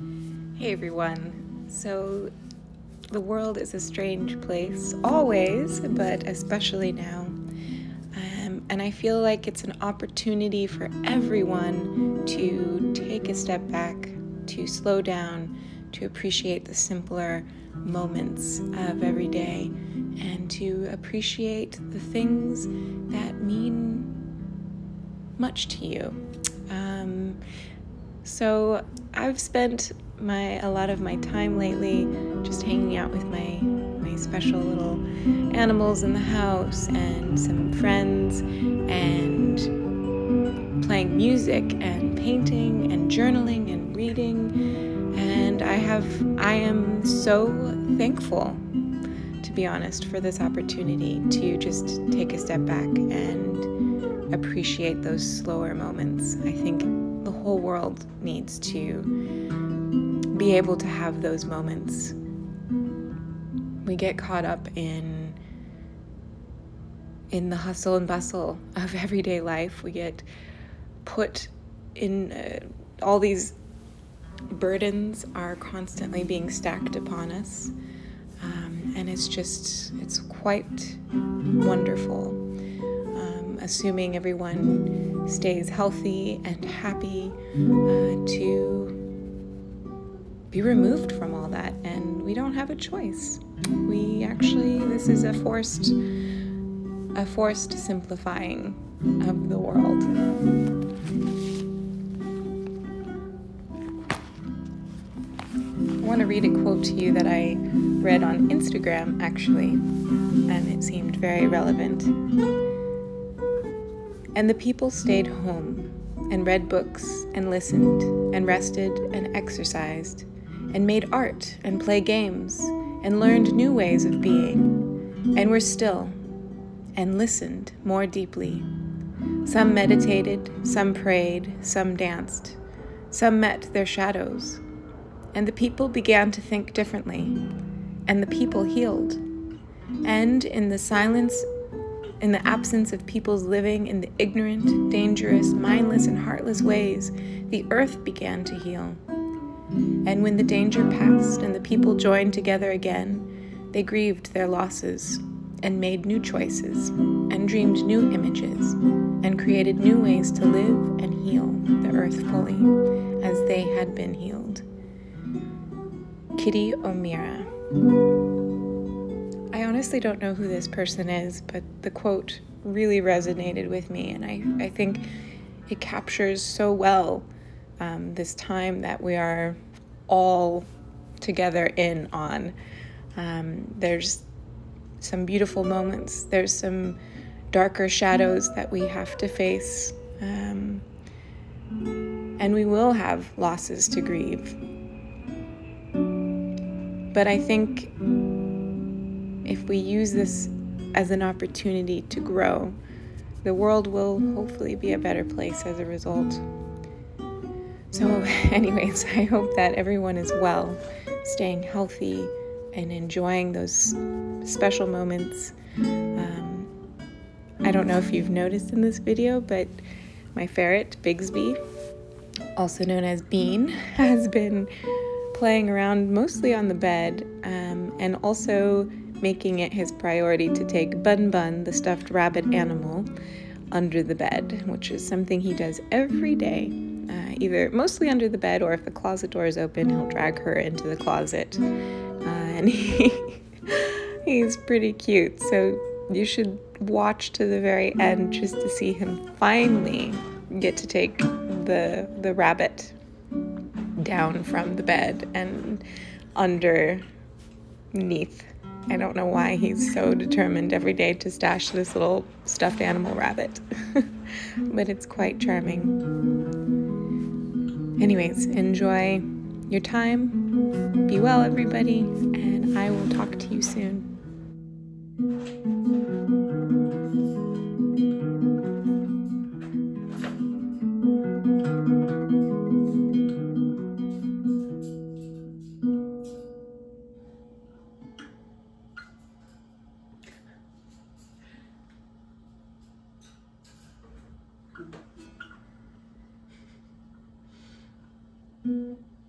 Hey everyone. So, the world is a strange place, always, but especially now. Um, and I feel like it's an opportunity for everyone to take a step back, to slow down, to appreciate the simpler moments of every day, and to appreciate the things that mean much to you. Um, so I've spent my a lot of my time lately just hanging out with my my special little animals in the house and some friends and playing music and painting and journaling and reading and I have I am so thankful to be honest for this opportunity to just take a step back and appreciate those slower moments. I think the whole world needs to be able to have those moments. We get caught up in in the hustle and bustle of everyday life. We get put in uh, all these burdens are constantly being stacked upon us. Um, and it's just, it's quite wonderful. Um, assuming everyone stays healthy and happy uh, to be removed from all that. And we don't have a choice. We actually, this is a forced, a forced simplifying of the world. I want to read a quote to you that I read on Instagram actually, and it seemed very relevant. And the people stayed home and read books and listened and rested and exercised and made art and play games and learned new ways of being and were still and listened more deeply. Some meditated, some prayed, some danced, some met their shadows. And the people began to think differently, and the people healed. And in the silence, in the absence of people's living in the ignorant, dangerous, mindless, and heartless ways, the earth began to heal. And when the danger passed and the people joined together again, they grieved their losses and made new choices and dreamed new images and created new ways to live and heal the earth fully as they had been healed. Kitty O'Meara. I honestly don't know who this person is, but the quote really resonated with me, and I, I think it captures so well um, this time that we are all together in on. Um, there's some beautiful moments, there's some darker shadows that we have to face, um, and we will have losses to grieve. But I think if we use this as an opportunity to grow, the world will hopefully be a better place as a result. So, anyways, I hope that everyone is well, staying healthy, and enjoying those special moments. Um, I don't know if you've noticed in this video, but my ferret, Bigsby, also known as Bean, has been playing around mostly on the bed um, and also making it his priority to take Bun Bun, the stuffed rabbit animal, under the bed, which is something he does every day uh, either mostly under the bed or if the closet door is open, he'll drag her into the closet. Uh, and he, he's pretty cute. So you should watch to the very end just to see him finally get to take the the rabbit down from the bed and underneath. I don't know why he's so determined every day to stash this little stuffed animal rabbit, but it's quite charming. Anyways, enjoy your time. Be well, everybody, and I will talk to you soon. Mm-hmm.